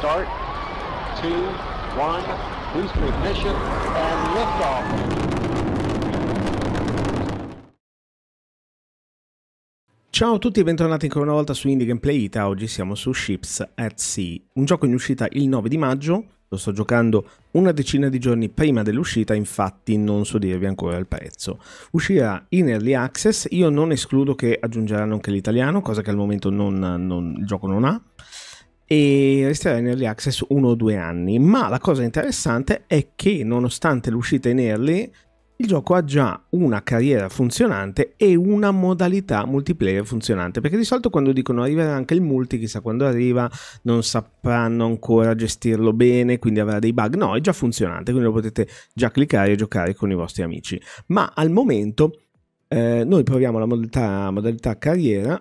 start. Two, one, booster ignition, and liftoff. Ciao a tutti e bentornati ancora una volta su Indie Gameplay Ita, oggi siamo su Ships at Sea, un gioco in uscita il 9 di maggio, lo sto giocando una decina di giorni prima dell'uscita, infatti non so dirvi ancora il prezzo. Uscirà in Early Access, io non escludo che aggiungeranno anche l'italiano, cosa che al momento non, non, il gioco non ha, e resterà in Early Access uno o due anni, ma la cosa interessante è che nonostante l'uscita in Early il gioco ha già una carriera funzionante e una modalità multiplayer funzionante, perché di solito quando dicono arriverà anche il multi, chissà quando arriva, non sapranno ancora gestirlo bene, quindi avrà dei bug. No, è già funzionante, quindi lo potete già cliccare e giocare con i vostri amici. Ma al momento eh, noi proviamo la modalità, modalità carriera.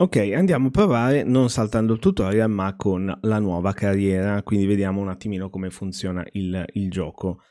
Ok, andiamo a provare non saltando il tutorial ma con la nuova carriera, quindi vediamo un attimino come funziona il, il gioco.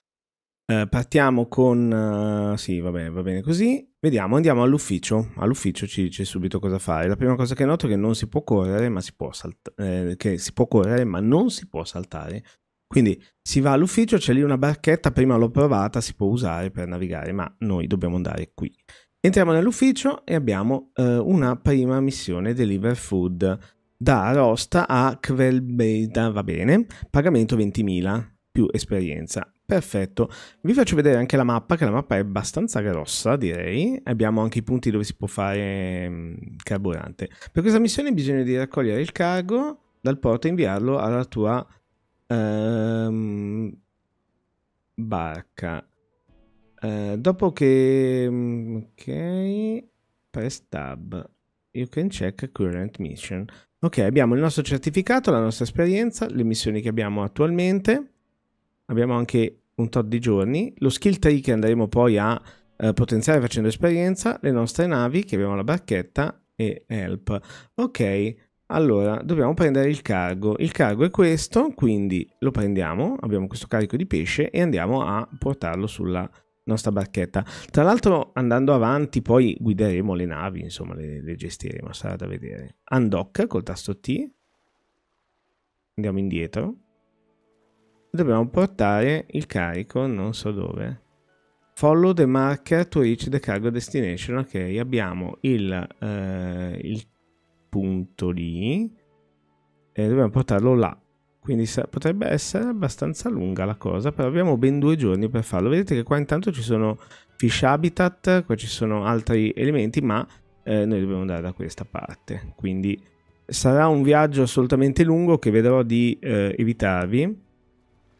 Eh, partiamo con... Uh, sì, vabbè, va bene così. Vediamo, andiamo all'ufficio. All'ufficio ci dice subito cosa fare. La prima cosa che noto è che non si può correre, ma si può. Eh, che si può correre, ma non si può saltare. Quindi si va all'ufficio, c'è lì una barchetta, prima l'ho provata, si può usare per navigare, ma noi dobbiamo andare qui. Entriamo nell'ufficio e abbiamo uh, una prima missione, Deliver Food, da Arosta a Kvelbeida, va bene, pagamento 20.000 più esperienza. Perfetto, vi faccio vedere anche la mappa, che la mappa è abbastanza grossa direi, abbiamo anche i punti dove si può fare mh, carburante. Per questa missione bisogna di raccogliere il cargo dal porto e inviarlo alla tua ehm, barca. Eh, dopo che... ok, press tab, you can check current mission. Ok, abbiamo il nostro certificato, la nostra esperienza, le missioni che abbiamo attualmente abbiamo anche un tot di giorni, lo skill tree che andremo poi a eh, potenziare facendo esperienza, le nostre navi che abbiamo la barchetta e help. Ok, allora dobbiamo prendere il cargo. Il cargo è questo, quindi lo prendiamo, abbiamo questo carico di pesce e andiamo a portarlo sulla nostra barchetta. Tra l'altro andando avanti poi guideremo le navi, insomma le, le gestiremo, sarà da vedere. Undock col tasto T. Andiamo indietro dobbiamo portare il carico non so dove follow the marker to reach the cargo destination ok abbiamo il, eh, il punto lì e dobbiamo portarlo là quindi potrebbe essere abbastanza lunga la cosa però abbiamo ben due giorni per farlo. Vedete che qua intanto ci sono fish habitat qua ci sono altri elementi ma eh, noi dobbiamo andare da questa parte. Quindi sarà un viaggio assolutamente lungo che vedrò di eh, evitarvi.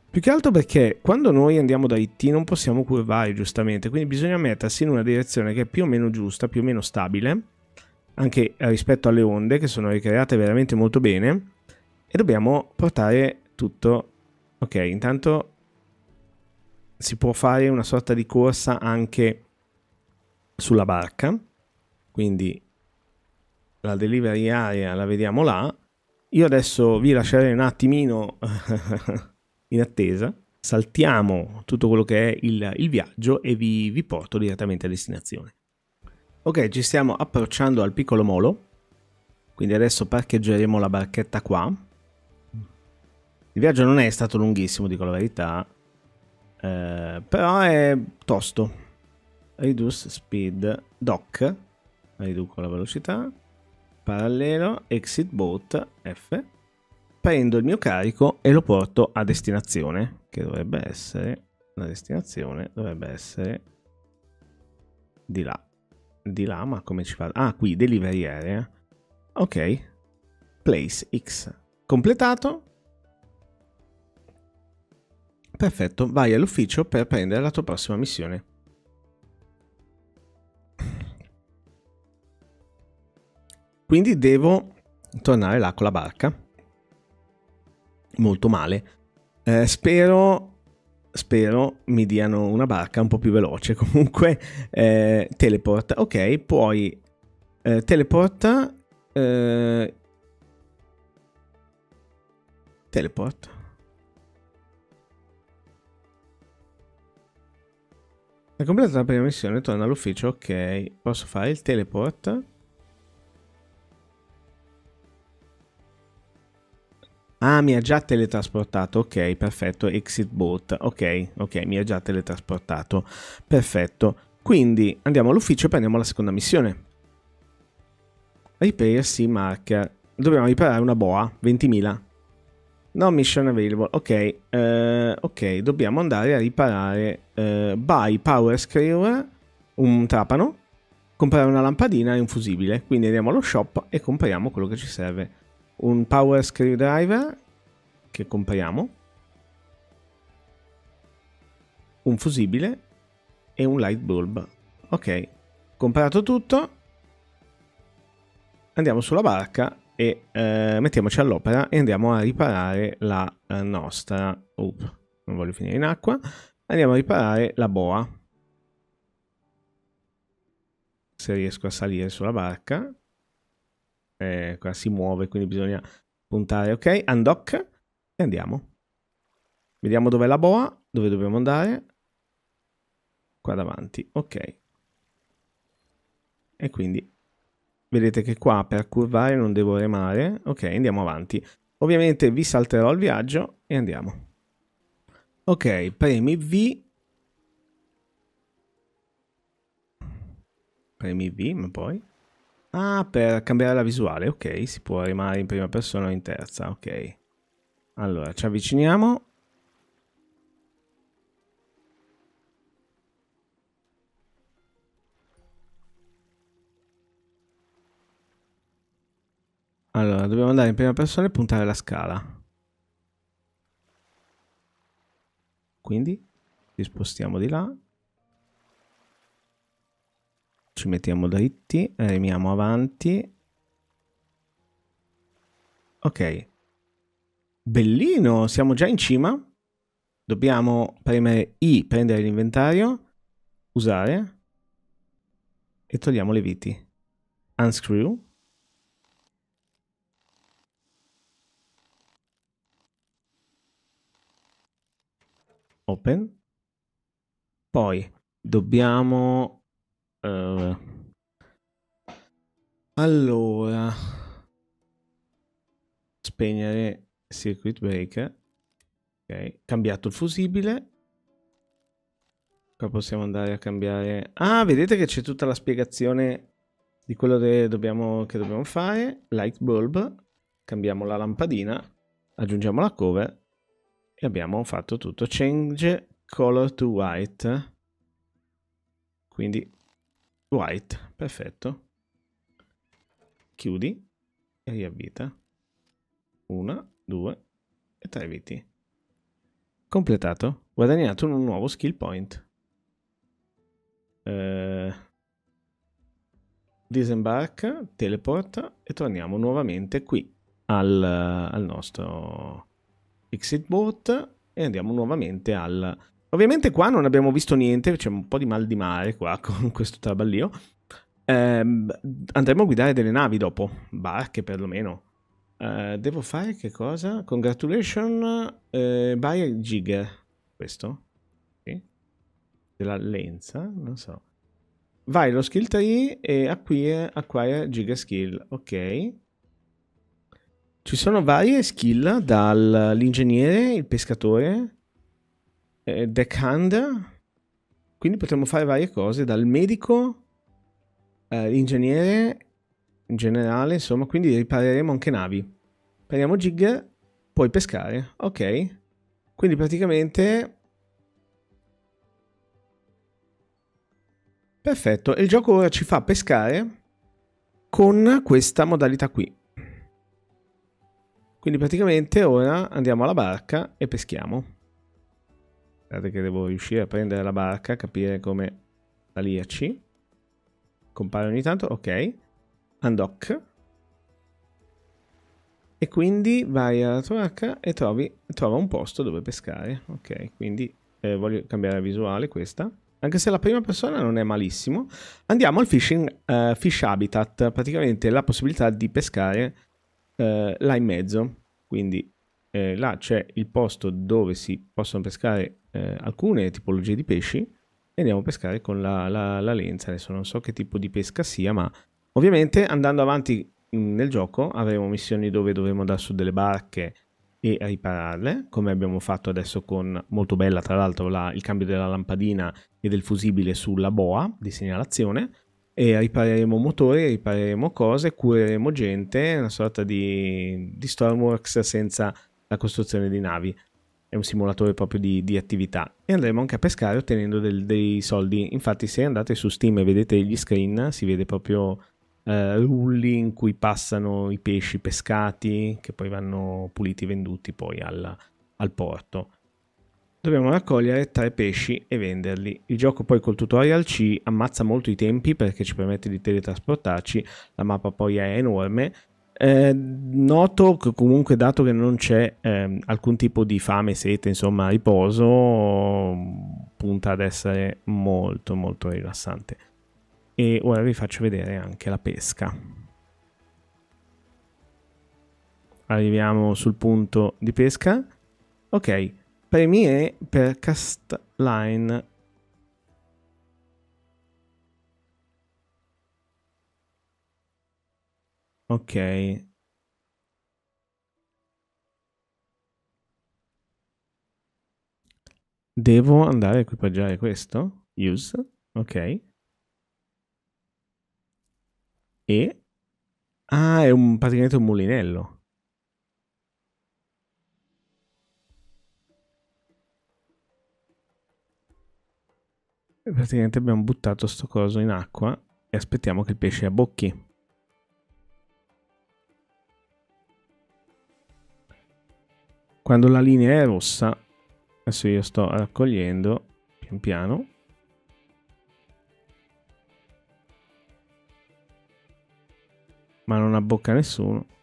Più che altro perché quando noi andiamo da IT non possiamo curvare giustamente, quindi bisogna mettersi in una direzione che è più o meno giusta, più o meno stabile, anche rispetto alle onde che sono ricreate veramente molto bene, e dobbiamo portare tutto. Ok, intanto si può fare una sorta di corsa anche sulla barca, quindi la delivery area la vediamo là. Io adesso vi lascerei un attimino in attesa, saltiamo tutto quello che è il, il viaggio e vi, vi porto direttamente a destinazione. Ok, ci stiamo approcciando al piccolo molo, quindi adesso parcheggeremo la barchetta qua. Il viaggio non è stato lunghissimo, dico la verità, eh, però è tosto. Reduce speed dock, riduco la velocità, parallelo, exit boat F, prendo il mio carico e lo porto a destinazione, che dovrebbe essere, la destinazione dovrebbe essere di là. Di là, ma come ci fa? Ah, qui, delivery area. Ok. Place X. Completato. Perfetto, vai all'ufficio per prendere la tua prossima missione. Quindi devo tornare là con la barca molto male. Eh, spero, spero mi diano una barca un po' più veloce. Comunque, eh, teleport. Ok, poi eh, teleporta. Eh, teleport. È completata la prima missione, torna all'ufficio. Ok, posso fare il teleport. Ah, mi ha già teletrasportato. Ok, perfetto. Exit boat. Ok, ok, mi ha già teletrasportato. Perfetto. Quindi andiamo all'ufficio e prendiamo la seconda missione. Repair C marker. Dobbiamo riparare una boa. 20.000. No mission available. Ok, uh, ok, dobbiamo andare a riparare uh, buy power screw, un trapano, comprare una lampadina e un fusibile. Quindi andiamo allo shop e compriamo quello che ci serve. Un power screwdriver che compriamo, un fusibile e un light bulb. Ok, comprato tutto. Andiamo sulla barca e eh, mettiamoci all'opera e andiamo a riparare la eh, nostra... Uh, non voglio finire in acqua. Andiamo a riparare la boa. Se riesco a salire sulla barca. Eh, qua si muove, quindi bisogna puntare. Ok, undock e andiamo. Vediamo dov'è la boa, dove dobbiamo andare. Qua davanti, ok. E quindi Vedete che qua per curvare non devo remare. Ok, andiamo avanti. Ovviamente vi salterò il viaggio e andiamo. Ok, premi V. Premi V, ma poi... Ah, per cambiare la visuale. Ok, si può remare in prima persona o in terza. Ok. Allora, ci avviciniamo. Allora, dobbiamo andare in prima persona e puntare la scala. Quindi ci spostiamo di là. Ci mettiamo dritti, remiamo avanti. Ok. Bellino, siamo già in cima. Dobbiamo premere I, prendere l'inventario, usare e togliamo le viti. Unscrew. Open. Poi dobbiamo uh, allora spegnere circuit breaker. Ok cambiato il fusibile. Qua possiamo andare a cambiare. Ah vedete che c'è tutta la spiegazione di quello che dobbiamo, che dobbiamo fare? Light bulb. Cambiamo la lampadina. Aggiungiamo la cover e abbiamo fatto tutto. Change color to white. Quindi white perfetto. Chiudi e riavvita. Una due e tre viti. Completato. Guadagnato un nuovo skill point. Eh, disembarca teleport e torniamo nuovamente qui al, al nostro exit boat e andiamo nuovamente al... Ovviamente qua non abbiamo visto niente, c'è un po' di mal di mare qua con questo traballio. Eh, andremo a guidare delle navi dopo, barche perlomeno. Eh, devo fare che cosa? Congratulations eh, by Jigger. Questo? Sì. Della lenza? Non so. Vai allo skill tree e acquire, acquire Jigger skill. Ok. Ci sono varie skill dall'ingegnere, il pescatore, eh, deckhand, quindi potremmo fare varie cose dal medico, eh, l'ingegnere in generale, insomma, quindi ripareremo anche navi. Prendiamo jig, poi pescare, ok. Quindi praticamente... Perfetto, e il gioco ora ci fa pescare con questa modalità qui. Quindi praticamente ora andiamo alla barca e peschiamo. Guardate che devo riuscire a prendere la barca, capire come salirci. Compare ogni tanto, ok. Undock. E quindi vai alla tua barca e trovi, trova un posto dove pescare. Ok, quindi eh, voglio cambiare visuale questa. Anche se la prima persona non è malissimo. Andiamo al fishing, uh, fish habitat, praticamente la possibilità di pescare eh, là in mezzo. Quindi eh, là c'è il posto dove si possono pescare eh, alcune tipologie di pesci e andiamo a pescare con la, la, la, lenza. Adesso non so che tipo di pesca sia, ma ovviamente andando avanti mh, nel gioco avremo missioni dove dovremo andare su delle barche e ripararle, come abbiamo fatto adesso con, molto bella tra l'altro, la, il cambio della lampadina e del fusibile sulla boa di segnalazione, e ripareremo motori, ripareremo cose, cureremo gente, una sorta di, di Stormworks senza la costruzione di navi. È un simulatore proprio di, di attività. E andremo anche a pescare ottenendo del, dei soldi. Infatti se andate su Steam e vedete gli screen, si vede proprio eh, rulli in cui passano i pesci pescati che poi vanno puliti e venduti poi al, al porto. Dobbiamo raccogliere tre pesci e venderli. Il gioco poi col tutorial ci ammazza molto i tempi perché ci permette di teletrasportarci, la mappa poi è enorme. Eh, noto che comunque dato che non c'è eh, alcun tipo di fame, sete, insomma riposo, punta ad essere molto molto rilassante. E ora vi faccio vedere anche la pesca. Arriviamo sul punto di pesca. Ok, Premi E per cast line. Ok. Devo andare a equipaggiare questo? Use. Ok. E... Ah, è un, praticamente un mulinello. Praticamente abbiamo buttato sto coso in acqua e aspettiamo che il pesce abbocchi. Quando la linea è rossa, adesso io sto raccogliendo pian piano. Ma non abbocca nessuno.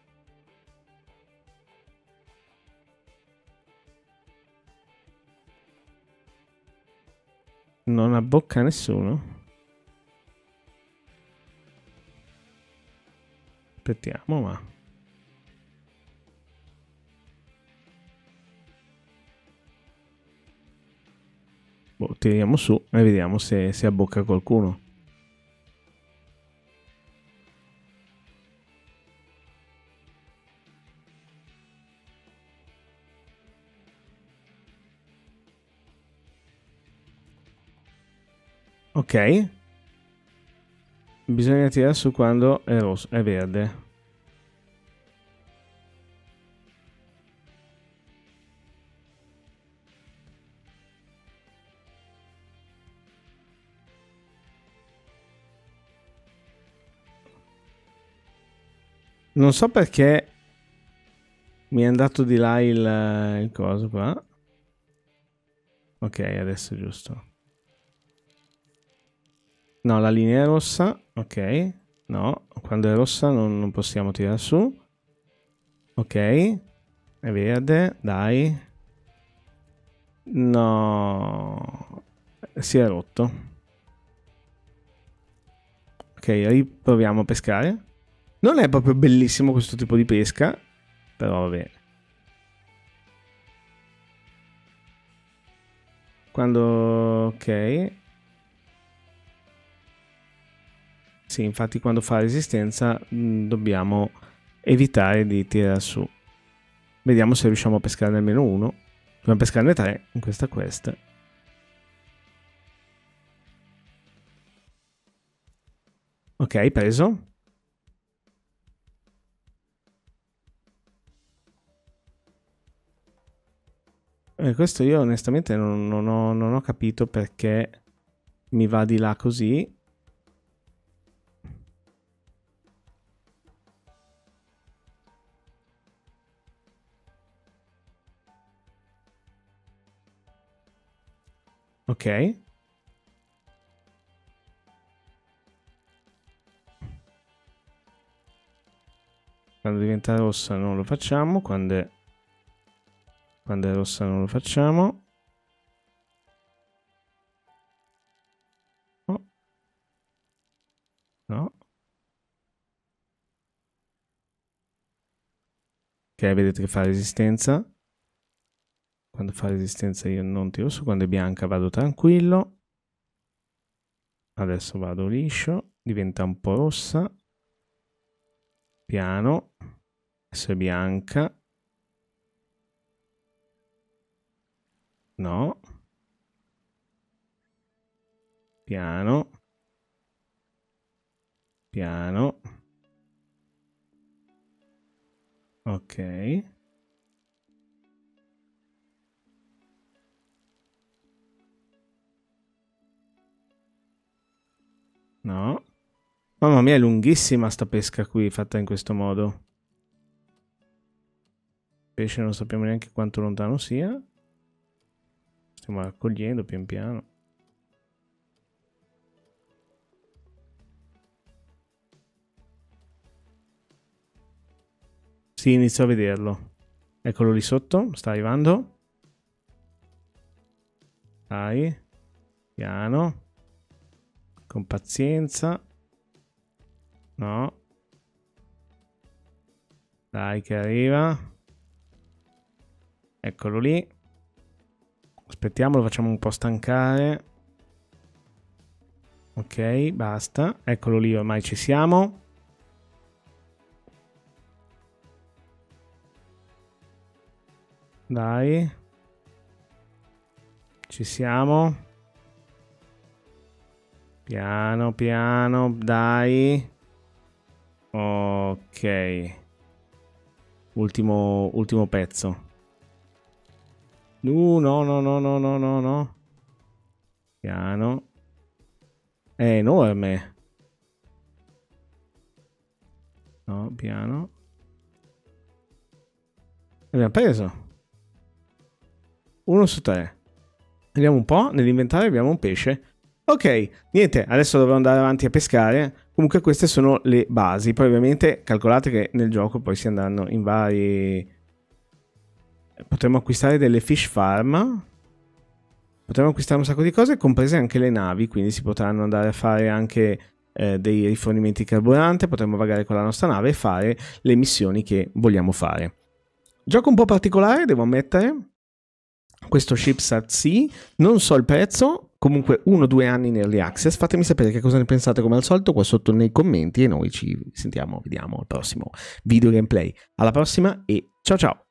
Non abbocca nessuno. Aspettiamo, ma... Boh, tiriamo su e vediamo se, se abbocca qualcuno. Ok. Bisogna tirare su quando è rosso, è verde. Non so perché mi è andato di là il, il coso qua. Ok, adesso è giusto. No, la linea è rossa. Ok. No, quando è rossa non, non possiamo tirare su. Ok. È verde. Dai. No. Si è rotto. Ok, riproviamo a pescare. Non è proprio bellissimo questo tipo di pesca. Però vabbè. Quando... Ok. Sì, infatti quando fa resistenza mh, mm, dobbiamo evitare di tirare su. Vediamo se riusciamo a pescare almeno uno. Dobbiamo pescarne tre in questa quest. Ok, preso. Eh, questo io onestamente non, non, ho, non ho capito perché mi va di là così. Ok. Quando diventa rossa non lo facciamo, quando è, quando è rossa non lo facciamo. No. Ok, vedete che fa resistenza. Quando fa resistenza io non tiro su, quando è bianca vado tranquillo. Adesso vado liscio, diventa un po' rossa. Piano. Adesso è bianca. No. Piano. Piano. Ok. No. Mamma mia, è lunghissima sta pesca qui, fatta in questo modo. pesce non sappiamo neanche quanto lontano sia. Stiamo raccogliendo pian piano. Sì, inizio a vederlo. Eccolo lì sotto, sta arrivando. Dai. Piano. Con pazienza. No. Dai che arriva. Eccolo lì. Aspettiamo, lo facciamo un po' stancare. Ok, basta. Eccolo lì, ormai ci siamo. Dai. Ci siamo. Piano, piano, dai. Ok. Ultimo, ultimo pezzo. Uh, no, no, no, no, no, no, no. Piano. È enorme. No, piano. Abbiamo preso. Uno su tre. Vediamo un po', nell'inventario abbiamo un pesce. Ok, niente, adesso dovrò andare avanti a pescare. Comunque queste sono le basi. Poi ovviamente calcolate che nel gioco poi si andranno in vari... Potremmo acquistare delle fish farm. Potremmo acquistare un sacco di cose, comprese anche le navi. Quindi si potranno andare a fare anche eh, dei rifornimenti di carburante. Potremmo vagare con la nostra nave e fare le missioni che vogliamo fare. Gioco un po' particolare, devo ammettere questo chipset sì, non so il prezzo, comunque uno o due anni in early access, fatemi sapere che cosa ne pensate come al solito qua sotto nei commenti e noi ci sentiamo, vediamo al prossimo video gameplay. Alla prossima e ciao ciao!